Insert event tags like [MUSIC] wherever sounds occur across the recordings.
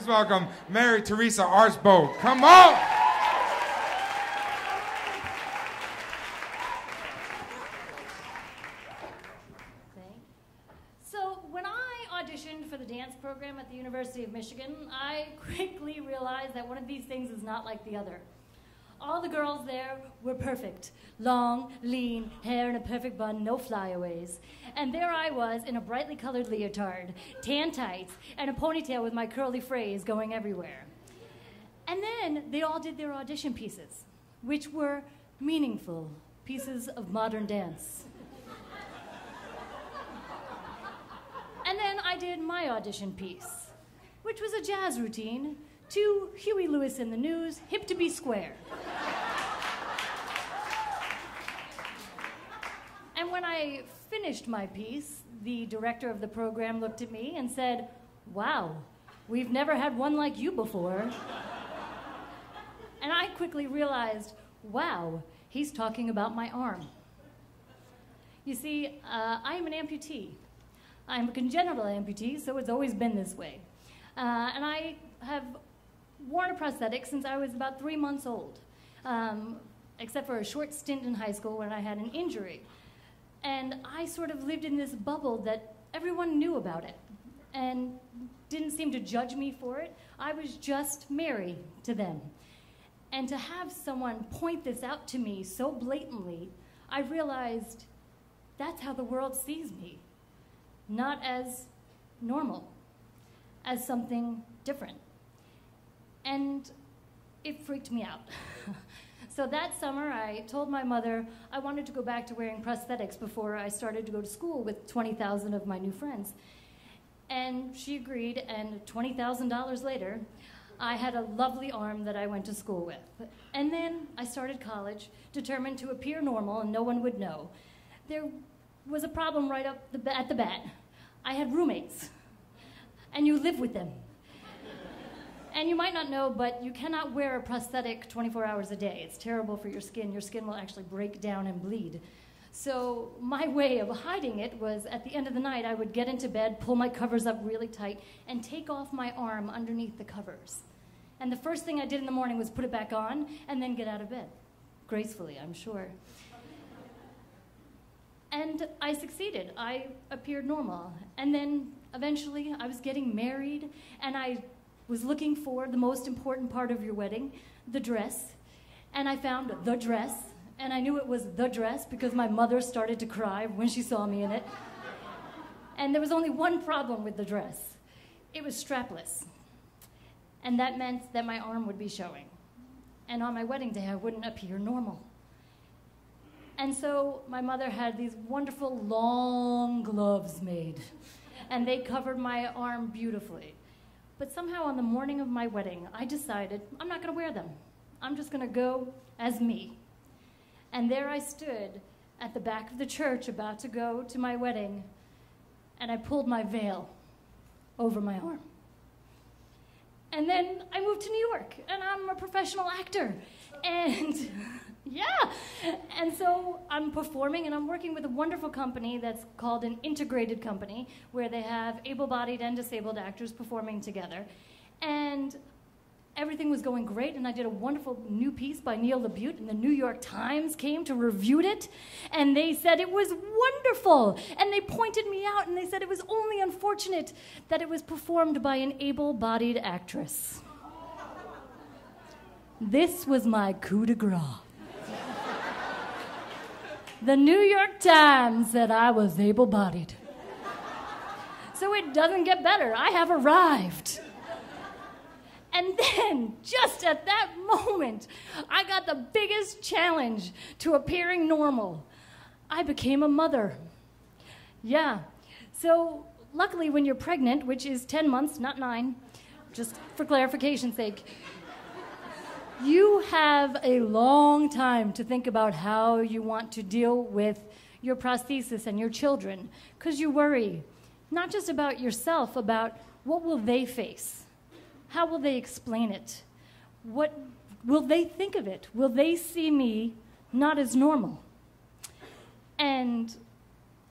Please welcome Mary Theresa Archbold. Come on! So when I auditioned for the dance program at the University of Michigan, I [LAUGHS] quickly realized that one of these things is not like the other. All the girls there were perfect. Long, lean, hair in a perfect bun, no flyaways. And there I was in a brightly colored leotard, tan tights, and a ponytail with my curly phrase going everywhere. And then they all did their audition pieces, which were meaningful pieces of modern dance. And then I did my audition piece, which was a jazz routine to Huey Lewis and the News, Hip to Be Square. When I finished my piece, the director of the program looked at me and said, Wow, we've never had one like you before. and I quickly realized, Wow, he's talking about my arm. You see, uh, I am an amputee. I'm a congenital amputee, so it's always been this way. Uh, and I have worn a prosthetic since I was about three months old, um, except for a short stint in high school when I had an injury. And I sort of lived in this bubble that everyone knew about it and didn't seem to judge me for it. I was just Mary to them. And to have someone point this out to me so blatantly, I realized that's how the world sees me not as normal, as something different. And it freaked me out. [LAUGHS] so that summer, I told my mother I wanted to go back to wearing prosthetics before I started to go to school with 20,000 of my new friends. And she agreed, and $20,000 later, I had a lovely arm that I went to school with. And then I started college, determined to appear normal and no one would know. There was a problem right up the, at the bat. I had roommates, and you live with them. And you might not know, but you cannot wear a prosthetic 24 hours a day. It's terrible for your skin. Your skin will actually break down and bleed. So, my [LAUGHS] way of hiding it was at the end of the night, I would get into bed, pull my covers up really tight, and take off my arm underneath the covers. And the first thing I did in the morning was put it back on and then get out of bed. Gracefully, I'm sure. And I succeeded. I appeared normal. And then eventually I was getting married, and I was looking for the most important part of your wedding the dress. And I found the dress, and I knew it was the dress because my mother started to cry when she saw me in it. And there was only one problem with the dress it was strapless. And that meant that my arm would be showing. And on my wedding day, I wouldn't appear normal. And so my mother had these wonderful long gloves made, and they covered my arm beautifully. But somehow on the morning of my wedding, I decided I'm not going to wear them. I'm just going to go as me. And there I stood at the back of the church about to go to my wedding, and I pulled my veil over my arm. And then I moved to New York, and I'm a professional actor. And Yeah. And so I'm performing and I'm working with a wonderful company that's called an integrated company where they have able bodied and disabled actors performing together. And everything was going great, and I did a wonderful new piece by Neil LaBute, and the New York Times came to review it, and they said it was wonderful. And they pointed me out, and they said it was only unfortunate that it was performed by an able bodied actress. This was my coup de grace. The New York Times said I was able bodied. So it doesn't get better. I have arrived. And then, just at that moment, I got the biggest challenge to appearing normal. I became a mother. Yeah. So, luckily, when you're pregnant, which is 10 months, not nine, just for clarification's sake, you have a long time to think about how you want to deal with your prosthesis and your children because you worry not just about yourself about what will they face? How will they explain it? What will they think of it? Will they see me not as normal? And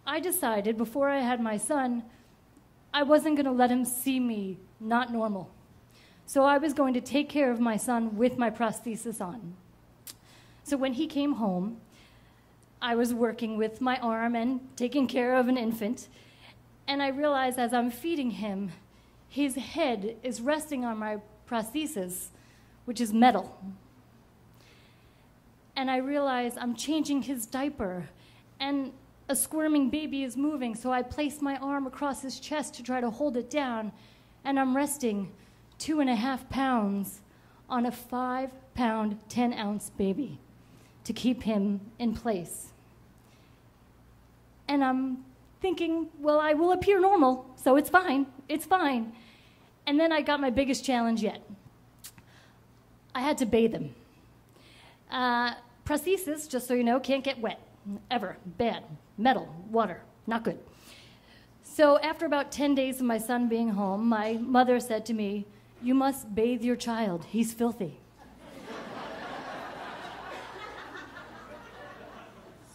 i decided before i had my son i wasn't going to let him see me not normal So I was going to take care of my son with my prosthesis on. So when he came home, I was working with my arm and taking care of an infant. And I realized as I'm feeding him, his head is resting on my prosthesis, which is metal. And I realize I'm changing his diaper, and a squirming baby is moving, so I place my arm across his chest to try to hold it down, and I'm resting two and a half pounds on a five pound, 10 ounce baby to keep him in place. And I'm thinking, well, I will appear normal, so it's fine, it's fine. And then I got my biggest challenge yet. I had to bathe him. Uh, prosthesis, just so you know, can't get wet, ever. Bad. Metal, water, not good. So after about 10 days of my son being home, my mother said to me, You must bathe your child. He's filthy.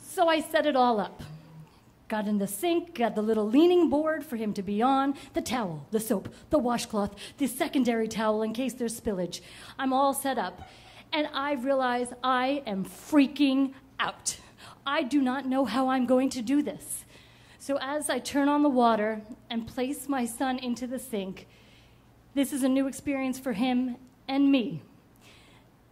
so I set it all up. Got in the sink, got the little leaning board for him to be on, the towel, the soap, the washcloth, the secondary towel in case there's spillage. I'm all set up. And I realize I am freaking out. I do not know how I'm going to do this. So as I turn on the water and place my son into the sink, this is a new experience for him and me.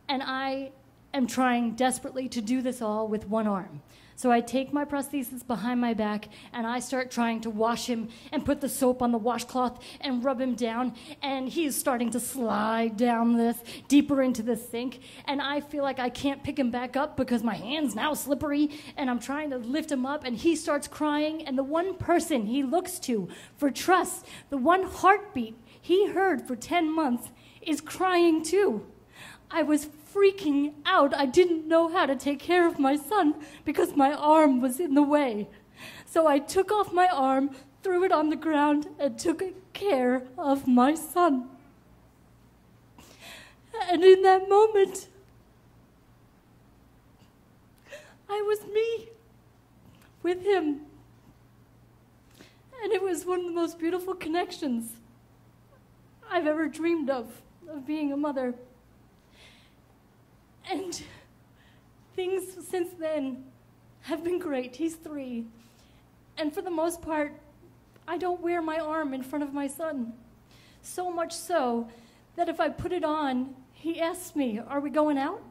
And I am trying desperately to do this all with one arm. So I take my prosthesis behind my back and I start trying to wash him and put the soap on the washcloth and rub him down. And he is starting to slide down this deeper into the sink. And I feel like I can't pick him back up because my hand's now slippery. And I'm trying to lift him up and he starts crying. And the one person he looks to for trust, the one heartbeat he heard for 10 months, is crying too. I was freaking out. I didn't know how to take care of my son because my arm was in the way. So I took off my arm, threw it on the ground, and took care of my son. And in that moment, I was me with him. And it was one of the most beautiful connections I've ever dreamed of, of being a mother. And things since then have been great. He's three. And for the most part, I don't wear my arm in front of my son. So much so that if I put it on, he asks me, Are we going out?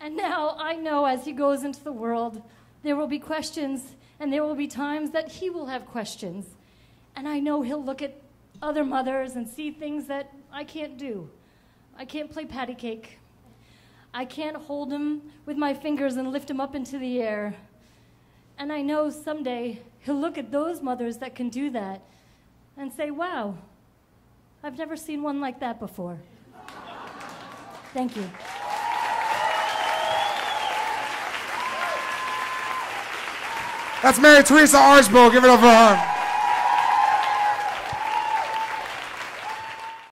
And now I know as he goes into the world, there will be questions and there will be times that he will have questions. And I know he'll look at other mothers and see things that I can't do. I can't play patty cake. I can't hold him with my fingers and lift him up into the air. And I know someday he'll look at those mothers that can do that and say, wow, I've never seen one like that before. Thank you. That's Mary Theresa Archbold. Give it up for her.